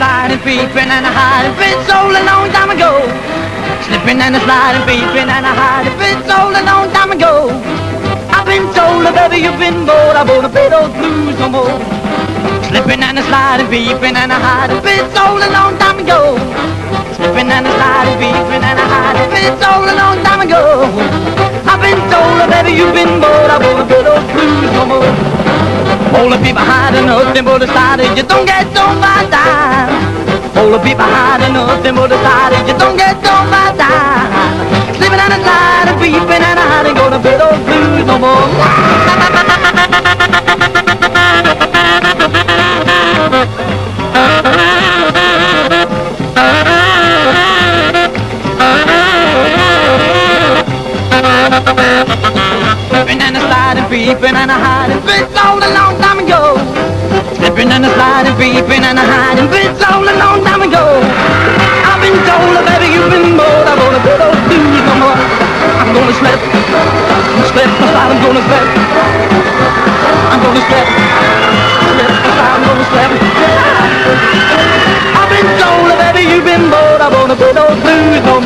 sliding, peeping and a hiding, been so a long time ago. Slipping and a sliding, peeping and a hiding, been so a long time ago. I've been told, baby, you've been bored, I won't play those blues no more. Slipping and a sliding, peeping and a hiding, been so a long time ago. Slipping and a sliding, peeping and a hiding, been so a long time ago. I've been told, All the people hiding nothing but the side you don't get on by time. All the people hiding nothing but the side you don't get on by time. Sleeping and a sliding, peeping and hiding, gonna play those blues no more. Slipping and a and hiding, been all Slipping and a sliding, peeping and a hiding, been all a long time ago. I've been told, baby, you've been bored. I wanna play those blues no more. I'm gonna slip, slip, slide, I'm gonna slip. I'm gonna slip, slip, slide, I'm gonna slip. I've been told, baby, you've been bored. I wanna play those blues no